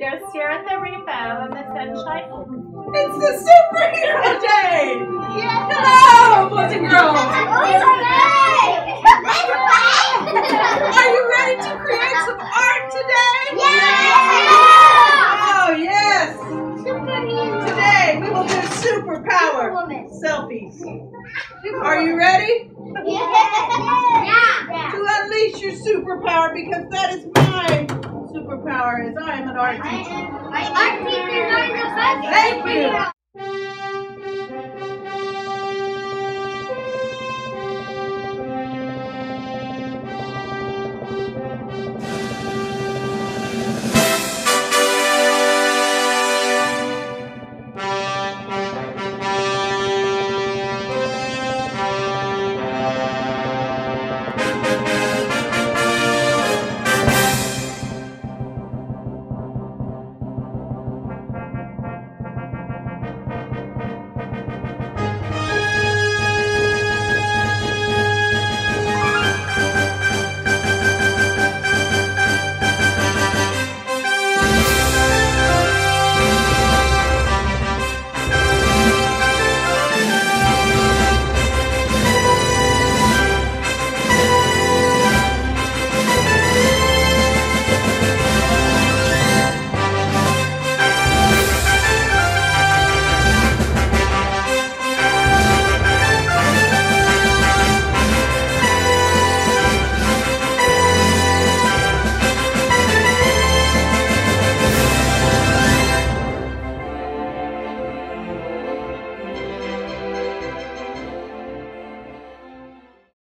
Stare at the rainbow and the sunshine. It's the superhero day! Yes. Hello, boys and girls! Are you ready to create some art today? Oh, yes! Today we will do superpower selfies. Are you ready Yeah! to unleash your superpower? Because that is my superpower, is I am an art teacher. Thank you.